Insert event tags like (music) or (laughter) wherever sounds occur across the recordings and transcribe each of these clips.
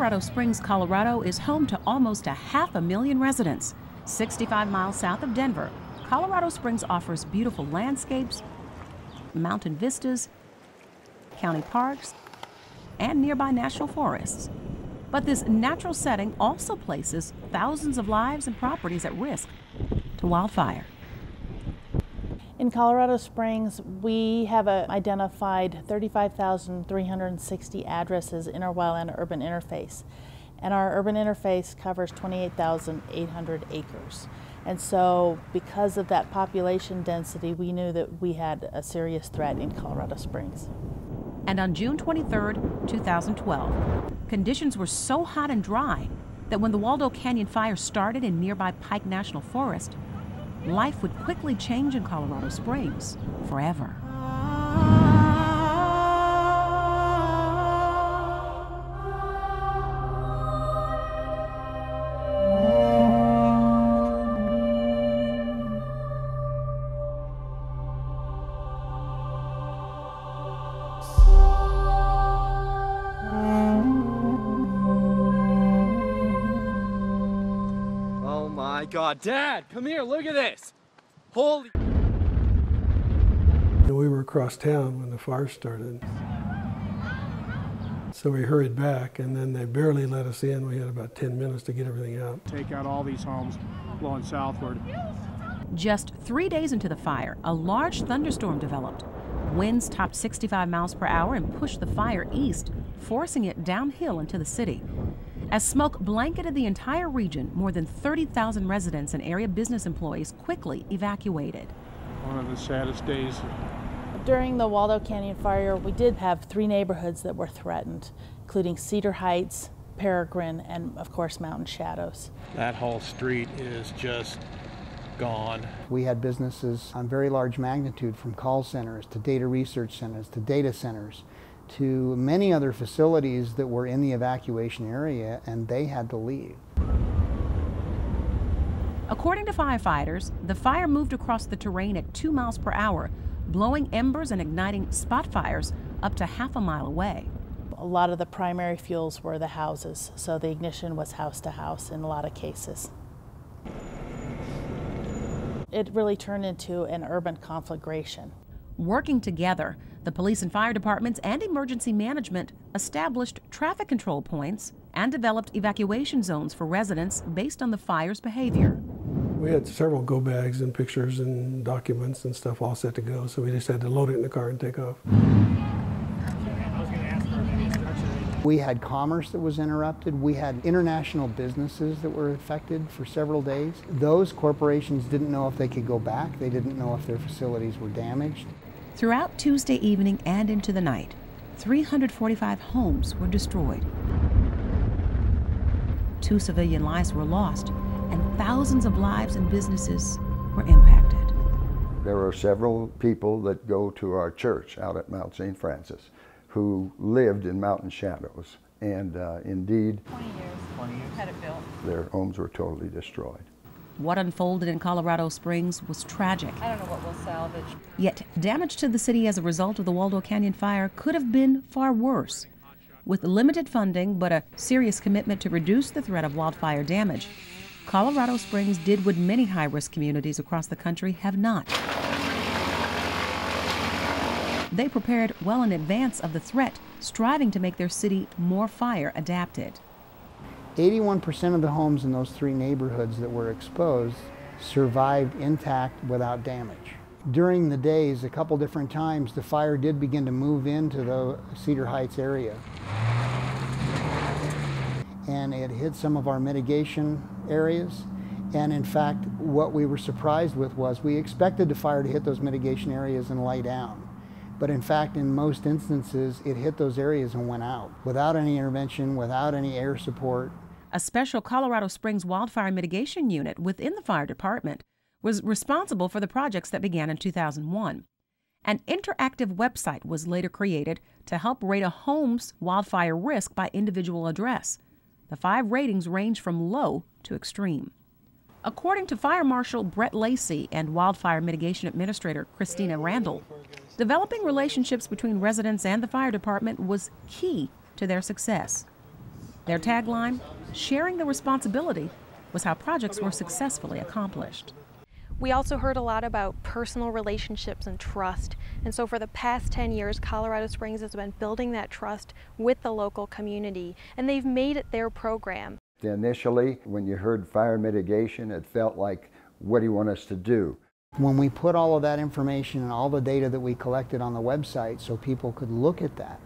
Colorado Springs, Colorado is home to almost a half a million residents. 65 miles south of Denver, Colorado Springs offers beautiful landscapes, mountain vistas, county parks, and nearby national forests. But this natural setting also places thousands of lives and properties at risk to wildfire. In Colorado Springs, we have uh, identified 35,360 addresses in our wildland urban interface. And our urban interface covers 28,800 acres. And so, because of that population density, we knew that we had a serious threat in Colorado Springs. And on June 23, 2012, conditions were so hot and dry that when the Waldo Canyon fire started in nearby Pike National Forest, life would quickly change in Colorado Springs forever. God, Dad, come here, look at this. Holy. And we were across town when the fire started. So we hurried back, and then they barely let us in. We had about 10 minutes to get everything out. Take out all these homes blowing southward. Just three days into the fire, a large thunderstorm developed. Winds topped 65 miles per hour and pushed the fire east, forcing it downhill into the city. As smoke blanketed the entire region, more than 30,000 residents and area business employees quickly evacuated. One of the saddest days. During the Waldo Canyon fire, we did have three neighborhoods that were threatened, including Cedar Heights, Peregrine, and of course Mountain Shadows. That whole street is just gone. We had businesses on very large magnitude from call centers to data research centers to data centers to many other facilities that were in the evacuation area and they had to leave. According to firefighters, the fire moved across the terrain at two miles per hour, blowing embers and igniting spot fires up to half a mile away. A lot of the primary fuels were the houses, so the ignition was house to house in a lot of cases. It really turned into an urban conflagration. Working together, the police and fire departments and emergency management established traffic control points and developed evacuation zones for residents based on the fire's behavior. We had several go bags and pictures and documents and stuff all set to go, so we just had to load it in the car and take off. We had commerce that was interrupted. We had international businesses that were affected for several days. Those corporations didn't know if they could go back. They didn't know if their facilities were damaged. Throughout Tuesday evening and into the night, 345 homes were destroyed. Two civilian lives were lost, and thousands of lives and businesses were impacted. There are several people that go to our church out at Mount St. Francis who lived in mountain shadows. And uh, indeed, 20 years. 20 years. Had it built. their homes were totally destroyed. What unfolded in Colorado Springs was tragic. I don't know what we'll salvage. Yet, damage to the city as a result of the Waldo Canyon fire could have been far worse. With limited funding but a serious commitment to reduce the threat of wildfire damage, Colorado Springs did what many high risk communities across the country have not. They prepared well in advance of the threat, striving to make their city more fire adapted. 81% of the homes in those three neighborhoods that were exposed survived intact without damage. During the days, a couple different times, the fire did begin to move into the Cedar Heights area. And it hit some of our mitigation areas. And in fact, what we were surprised with was we expected the fire to hit those mitigation areas and lay down. But in fact, in most instances, it hit those areas and went out without any intervention, without any air support. A special Colorado Springs wildfire mitigation unit within the fire department was responsible for the projects that began in 2001. An interactive website was later created to help rate a home's wildfire risk by individual address. The five ratings range from low to extreme. According to Fire Marshal Brett Lacey and Wildfire Mitigation Administrator Christina Randall, developing relationships between residents and the fire department was key to their success. Their tagline, sharing the responsibility, was how projects were successfully accomplished. We also heard a lot about personal relationships and trust. And so for the past 10 years, Colorado Springs has been building that trust with the local community, and they've made it their program. Initially, when you heard fire mitigation, it felt like, what do you want us to do? When we put all of that information and all the data that we collected on the website so people could look at that,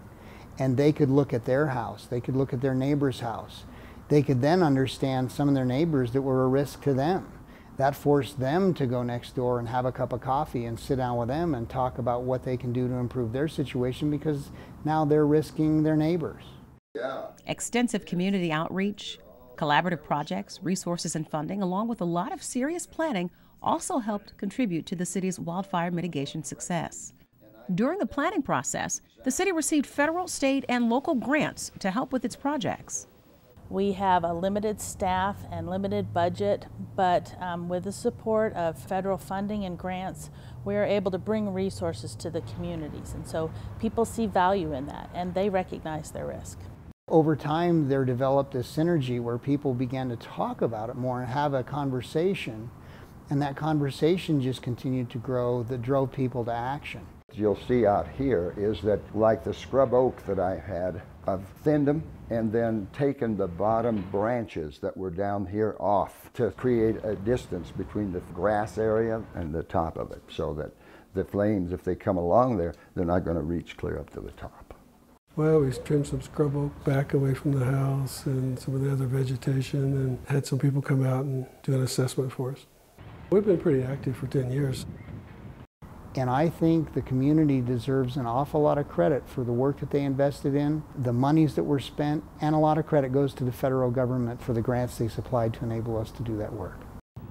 and they could look at their house, they could look at their neighbor's house, they could then understand some of their neighbors that were a risk to them that forced them to go next door and have a cup of coffee and sit down with them and talk about what they can do to improve their situation because now they're risking their neighbors. Yeah. Extensive community outreach, collaborative projects, resources, and funding, along with a lot of serious planning, also helped contribute to the city's wildfire mitigation success. During the planning process, the city received federal, state, and local grants to help with its projects. We have a limited staff and limited budget, but um, with the support of federal funding and grants, we are able to bring resources to the communities. And so people see value in that and they recognize their risk. Over time, there developed a synergy where people began to talk about it more and have a conversation. And that conversation just continued to grow that drove people to action. You'll see out here is that, like the scrub oak that I had, I've thinned them and then taken the bottom branches that were down here off to create a distance between the grass area and the top of it so that the flames, if they come along there, they're not going to reach clear up to the top. Well, we trimmed some scrub oak back away from the house and some of the other vegetation and had some people come out and do an assessment for us. We've been pretty active for 10 years. And I think the community deserves an awful lot of credit for the work that they invested in, the monies that were spent, and a lot of credit goes to the federal government for the grants they supplied to enable us to do that work.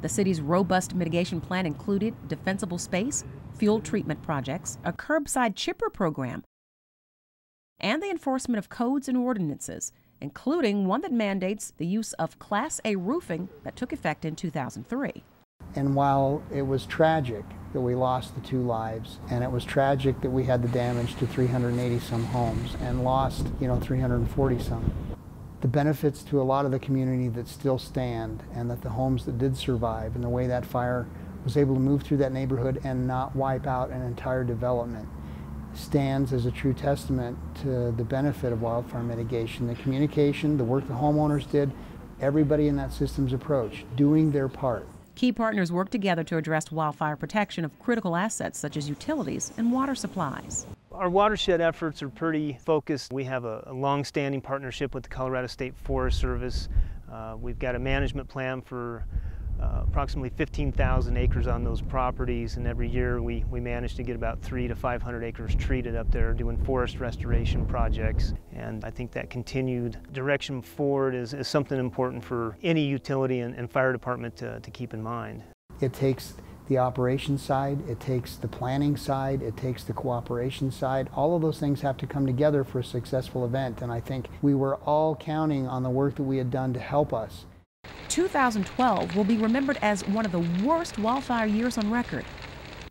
The city's robust mitigation plan included defensible space, fuel treatment projects, a curbside chipper program, and the enforcement of codes and ordinances, including one that mandates the use of Class A roofing that took effect in 2003. And while it was tragic that we lost the two lives, and it was tragic that we had the damage to 380 some homes and lost, you know, 340 some, the benefits to a lot of the community that still stand and that the homes that did survive and the way that fire was able to move through that neighborhood and not wipe out an entire development stands as a true testament to the benefit of wildfire mitigation. The communication, the work the homeowners did, everybody in that system's approach, doing their part. Key partners work together to address wildfire protection of critical assets such as utilities and water supplies. Our watershed efforts are pretty focused. We have a, a long-standing partnership with the Colorado State Forest Service. Uh, we've got a management plan for uh, approximately 15,000 acres on those properties and every year we, we manage to get about three to 500 acres treated up there doing forest restoration projects and I think that continued direction forward is, is something important for any utility and, and fire department to, to keep in mind. It takes the operation side, it takes the planning side, it takes the cooperation side. All of those things have to come together for a successful event and I think we were all counting on the work that we had done to help us 2012 will be remembered as one of the worst wildfire years on record.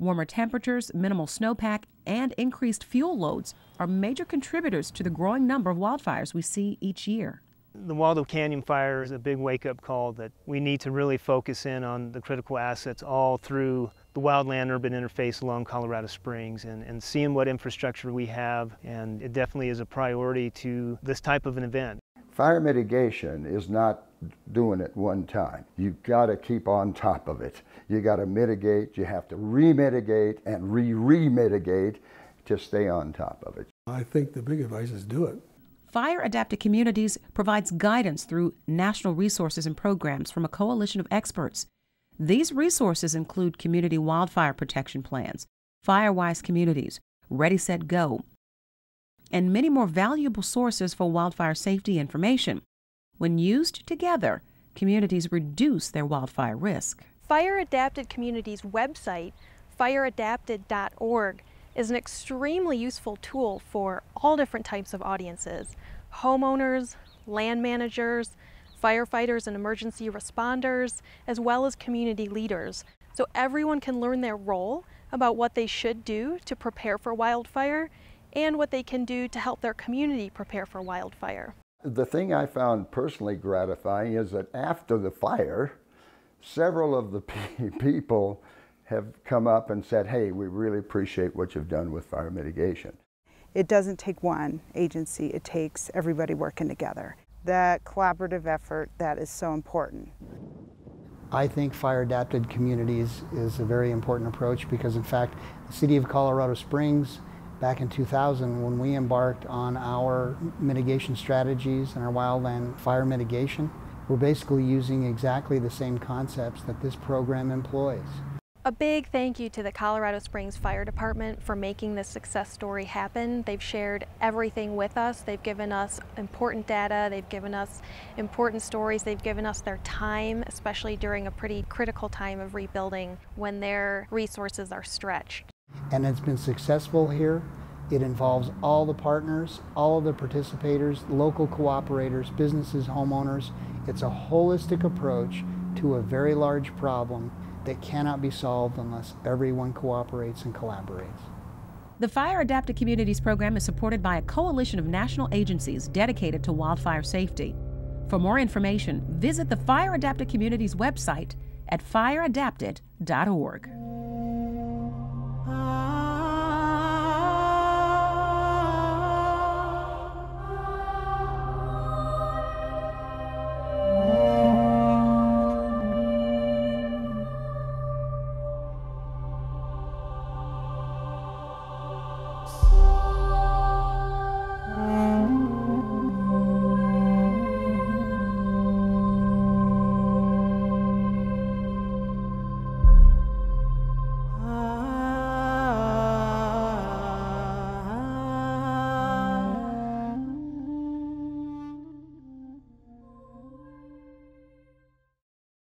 Warmer temperatures, minimal snowpack, and increased fuel loads are major contributors to the growing number of wildfires we see each year. The Waldo Canyon fire is a big wake-up call that we need to really focus in on the critical assets all through the wildland-urban interface along Colorado Springs and, and seeing what infrastructure we have and it definitely is a priority to this type of an event. Fire mitigation is not doing it one time. You've got to keep on top of it. You got to mitigate, you have to re-mitigate and re-re-mitigate to stay on top of it. I think the big advice is do it. Fire Adapted Communities provides guidance through national resources and programs from a coalition of experts. These resources include community wildfire protection plans, FireWise communities, Ready Set Go, and many more valuable sources for wildfire safety information. When used together, communities reduce their wildfire risk. Fire Adapted Communities website, fireadapted.org, is an extremely useful tool for all different types of audiences homeowners, land managers, firefighters and emergency responders, as well as community leaders. So everyone can learn their role about what they should do to prepare for wildfire and what they can do to help their community prepare for wildfire. The thing I found personally gratifying is that after the fire, several of the (laughs) people have come up and said, hey, we really appreciate what you've done with fire mitigation. It doesn't take one agency, it takes everybody working together. That collaborative effort, that is so important. I think fire adapted communities is a very important approach because in fact the city of Colorado Springs back in 2000 when we embarked on our mitigation strategies and our wildland fire mitigation, we're basically using exactly the same concepts that this program employs. A big thank you to the Colorado Springs Fire Department for making this success story happen. They've shared everything with us. They've given us important data. They've given us important stories. They've given us their time, especially during a pretty critical time of rebuilding when their resources are stretched. And it's been successful here. It involves all the partners, all of the participators, local cooperators, businesses, homeowners. It's a holistic approach to a very large problem that cannot be solved unless everyone cooperates and collaborates. The Fire Adapted Communities program is supported by a coalition of national agencies dedicated to wildfire safety. For more information, visit the Fire Adapted Communities website at fireadapted.org. Ah.